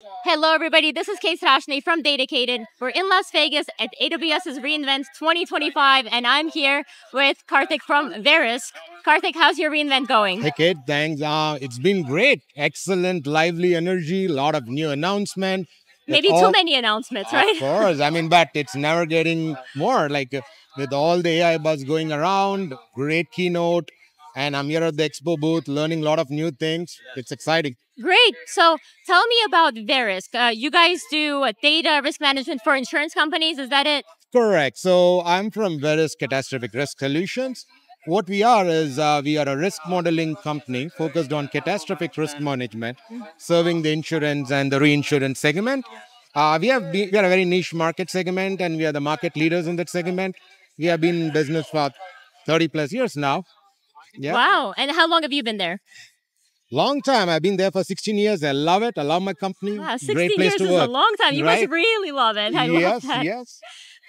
Hello, everybody. This is Kate Strachnyi from Datacated. We're in Las Vegas at AWS's reInvent 2025, and I'm here with Karthik from Verisk. Karthik, how's your reInvent going? Hey, Kate, thanks. Uh, it's been great. Excellent, lively energy, a lot of new announcements. Maybe all, too many announcements, right? Of course. I mean, but it's never getting more. Like uh, with all the AI buzz going around, great keynote, and I'm here at the expo booth learning a lot of new things. It's exciting. Great. So tell me about Verisk. Uh, you guys do data risk management for insurance companies. Is that it? Correct. So I'm from Verisk Catastrophic Risk Solutions. What we are is uh, we are a risk modeling company focused on catastrophic risk management, serving the insurance and the reinsurance segment. Uh, we have been, we are a very niche market segment, and we are the market leaders in that segment. We have been in business for 30 plus years now. Yeah. Wow. And how long have you been there? Long time. I've been there for 16 years. I love it. I love my company. Wow, 16 Great place years to is work. a long time. You right? must really love it. I yes, love that. yes.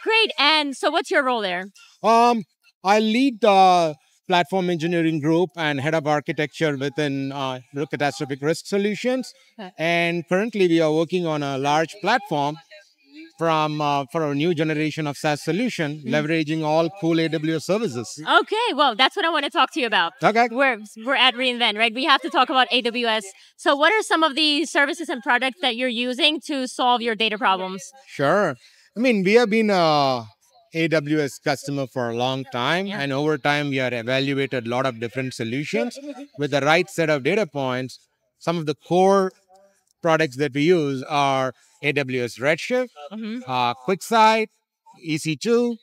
Great. And so what's your role there? Um, I lead the platform engineering group and head of architecture within uh, catastrophic risk solutions. And currently we are working on a large platform from uh, for a new generation of SaaS solution, mm. leveraging all cool AWS services. Okay, well, that's what I want to talk to you about. Okay, we're we're at reInvent, right? We have to talk about AWS. So, what are some of the services and products that you're using to solve your data problems? Sure. I mean, we have been a AWS customer for a long time, yeah. and over time, we have evaluated a lot of different solutions with the right set of data points. Some of the core products that we use are AWS Redshift, mm-hmm. uh, QuickSight, EC2.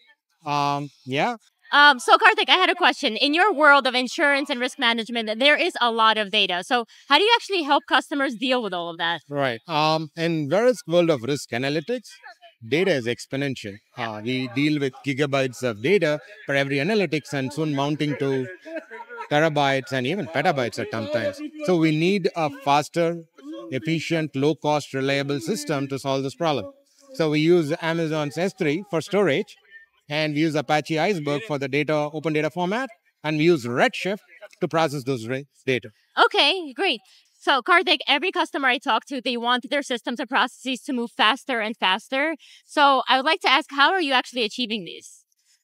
Um, yeah. Um, so Karthik, I had a question. In your world of insurance and risk management, there is a lot of data. So how do you actually help customers deal with all of that? Right. Um, in Verisk world of risk analytics, data is exponential. Uh, we deal with gigabytes of data for every analytics and soon mounting to terabytes and even petabytes at times. So we need a faster, efficient, low cost, reliable system to solve this problem. So we use Amazon's S3 for storage, and we use Apache Iceberg for the data, open data format, and we use Redshift to process those data. Okay, great. So, Karthik, every customer I talk to, they want their systems and processes to move faster and faster. So, I would like to ask, how are you actually achieving these?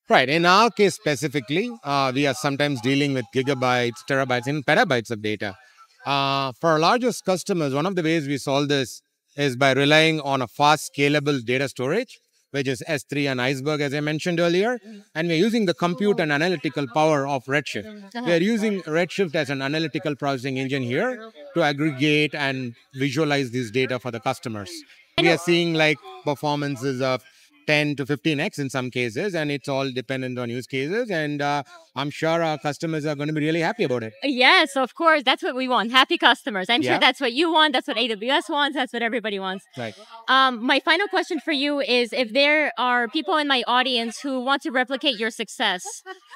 Right. In our case specifically, uh, we are sometimes dealing with gigabytes, terabytes, and petabytes of data. Uh, for our largest customers, one of the ways we solve this is by relying on a fast, scalable data storage, which is S3 and Iceberg, as I mentioned earlier. And we're using the compute and analytical power of Redshift. We're using Redshift as an analytical processing engine here to aggregate and visualize this data for the customers. We are seeing like performances of 10 to 15x in some cases and it's all dependent on use cases and uh, i'm sure our customers are going to be really happy about it. Yes of course that's what we want happy customers. I'm yeah. sure that's what you want that's what aws wants that's what everybody wants. Right. Um, my final question for you is if there are people in my audience who want to replicate your success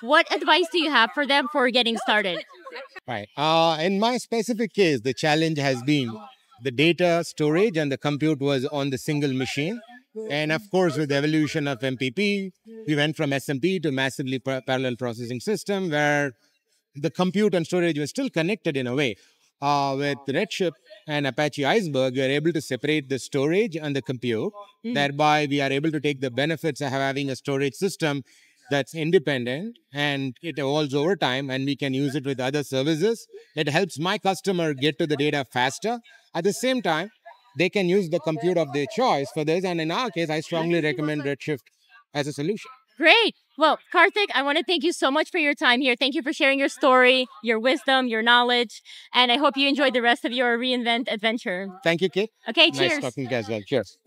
what advice do you have for them for getting started? Right uh, in my specific case the challenge has been the data storage and the compute was on the single machine and of course, with the evolution of MPP, we went from SMP to massively parallel processing system where the compute and storage were still connected in a way. Uh, with Redshift and Apache Iceberg, we are able to separate the storage and the compute. Mm. Thereby, we are able to take the benefits of having a storage system that's independent and it evolves over time and we can use it with other services. It helps my customer get to the data faster. At the same time, they can use the compute of their choice for this. And in our case, I strongly recommend Redshift as a solution. Great. Well, Karthik, I want to thank you so much for your time here. Thank you for sharing your story, your wisdom, your knowledge, and I hope you enjoyed the rest of your reInvent adventure. Thank you, Kate. Okay, nice cheers. Nice talking to you as well. Cheers.